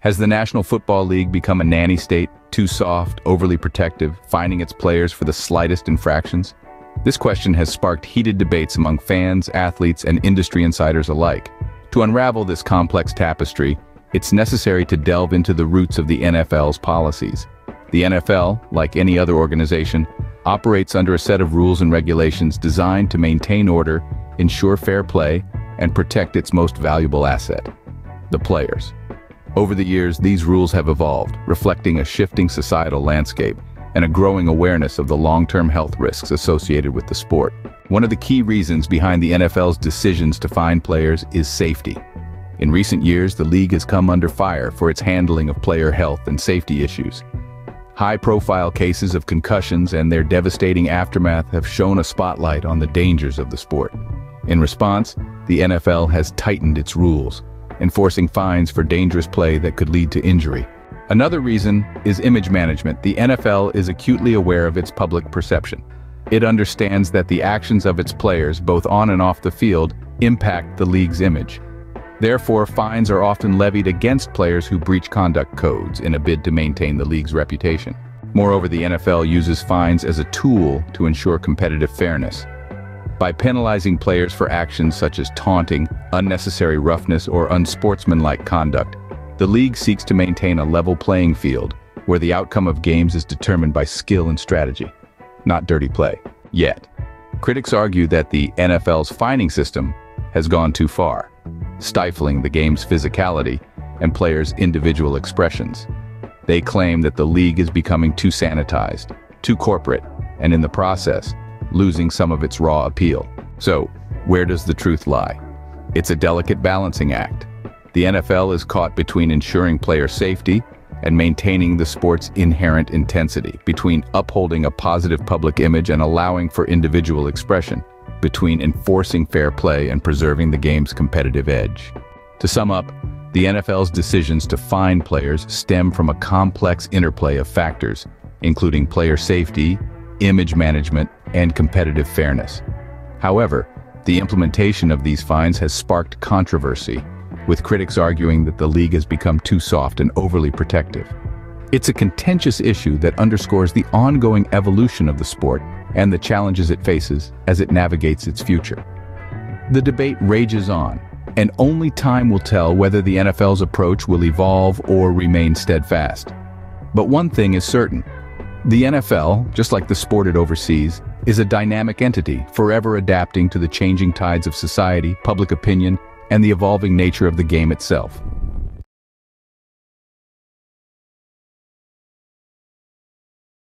Has the National Football League become a nanny state, too soft, overly protective, finding its players for the slightest infractions? This question has sparked heated debates among fans, athletes, and industry insiders alike. To unravel this complex tapestry, it's necessary to delve into the roots of the NFL's policies. The NFL, like any other organization, operates under a set of rules and regulations designed to maintain order, ensure fair play, and protect its most valuable asset, the players. Over the years, these rules have evolved, reflecting a shifting societal landscape and a growing awareness of the long-term health risks associated with the sport. One of the key reasons behind the NFL's decisions to fine players is safety. In recent years, the league has come under fire for its handling of player health and safety issues. High-profile cases of concussions and their devastating aftermath have shone a spotlight on the dangers of the sport. In response, the NFL has tightened its rules, enforcing fines for dangerous play that could lead to injury. Another reason is image management. The NFL is acutely aware of its public perception. It understands that the actions of its players, both on and off the field, impact the league's image. Therefore, fines are often levied against players who breach conduct codes in a bid to maintain the league's reputation. Moreover, the NFL uses fines as a tool to ensure competitive fairness. By penalizing players for actions such as taunting, unnecessary roughness, or unsportsmanlike conduct, the league seeks to maintain a level playing field where the outcome of games is determined by skill and strategy, not dirty play, yet. Critics argue that the NFL's fining system has gone too far, stifling the game's physicality and players' individual expressions. They claim that the league is becoming too sanitized, too corporate, and in the process, losing some of its raw appeal. So, where does the truth lie? It's a delicate balancing act. The NFL is caught between ensuring player safety and maintaining the sport's inherent intensity, between upholding a positive public image and allowing for individual expression, between enforcing fair play and preserving the game's competitive edge. To sum up, the NFL's decisions to fine players stem from a complex interplay of factors, including player safety, image management, and competitive fairness. However, the implementation of these fines has sparked controversy, with critics arguing that the league has become too soft and overly protective. It's a contentious issue that underscores the ongoing evolution of the sport and the challenges it faces as it navigates its future. The debate rages on, and only time will tell whether the NFL's approach will evolve or remain steadfast. But one thing is certain, the NFL, just like the sport it oversees, is a dynamic entity, forever adapting to the changing tides of society, public opinion, and the evolving nature of the game itself.